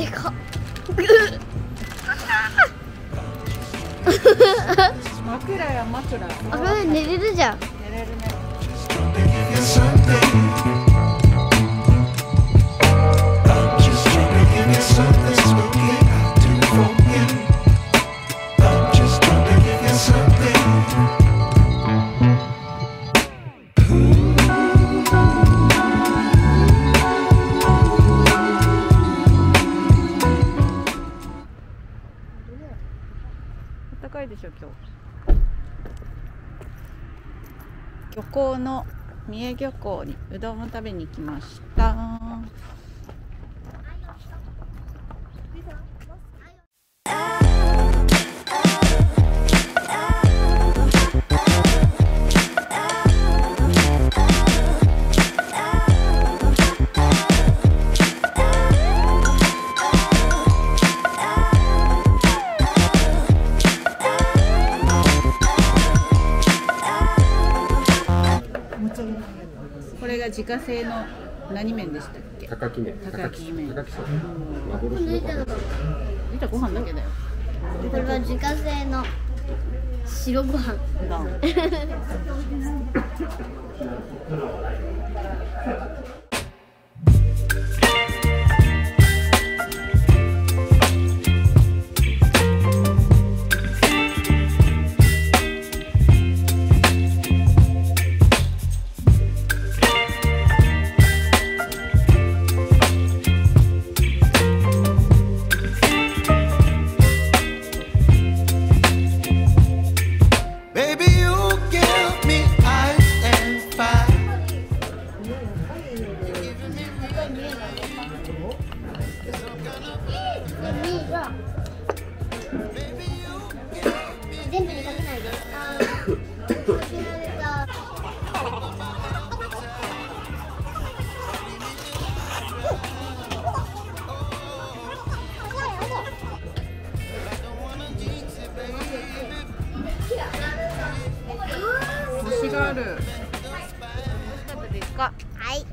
でか。っ枕や枕あこれ寝れるじゃん。寝れるね漁港の三重漁港にうどんを食べに来ました。が自家製の何麺でしたっけ？高木麺。高木麺。高木そう。幻の見たご飯だけだよ。これは自家製の白ご飯「Baby, 星がある。食べですか？はい。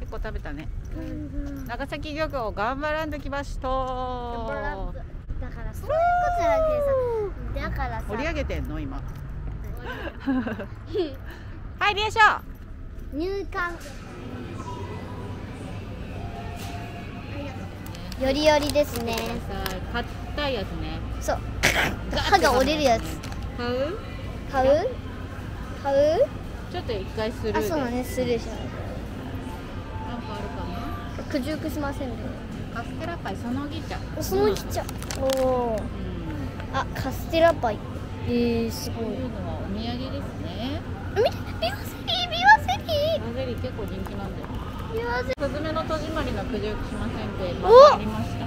結構食べたね。長崎漁港頑張らんときましただからそういうことじゃなくてさ。だからさ。盛り上げてんの今。はいよいしょ入管。よりよりですね。さ硬いやつね。そう。歯が折れるやつ。買う？買う？買う？ちょっと一回スルーで。あそうだねスルーしなんかあるかな？い苦熟しませんカステラパイそのぎ茶。そのぎちゃおおうんあカステラパイ。えー、すごい。こういうのはお土産ですね。見てビワセリービワセリマゼリー結構人気なんだよ。ービワセスズメの戸締まりのせんありました。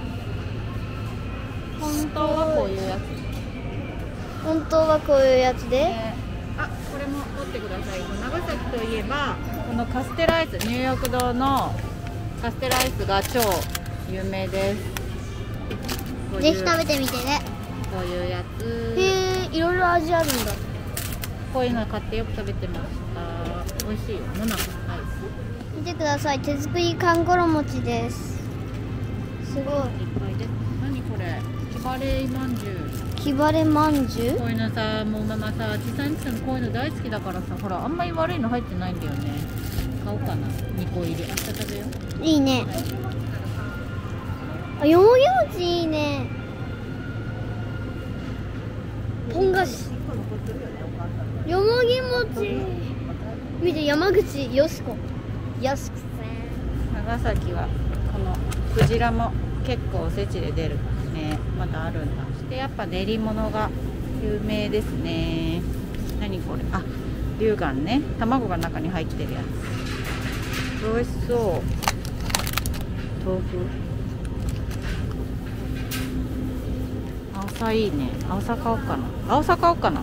本当はこういうやつ。本当はこういうやつで。ね。あこれも取ってください。長崎といえばこのカステラアイスニューヨーク堂のカステラアイスが超有名です。ぜひ食べてみてね。こういうやつ。へえいろいろ味あるんだ。こういうの買ってよく食べてました。美味しいよ。モナコアイ見てください。手作りかんころ餅です。すごい。スいっぱいです。何これ？キバレーまんじゅうキバレまんじゅう？こういうのさもうママさちさんちさんこういうの大好きだからさほらあんまり悪いの入ってないんだよね。買おうかな。2個入り。明日食べよう。いいね。あよもぎ餅いいね。ポン菓子。よもぎ餅見て山口よしこ。よしこ長崎はこのクジラも結構おせちで出るまだあるんだ。そしてやっぱ練り物が有名ですね。何これ？あ龍眼ね。卵が中に入ってるやつ。美味しそう。豆腐。あさいいね。青さ買おうかな。青さ買おうかな。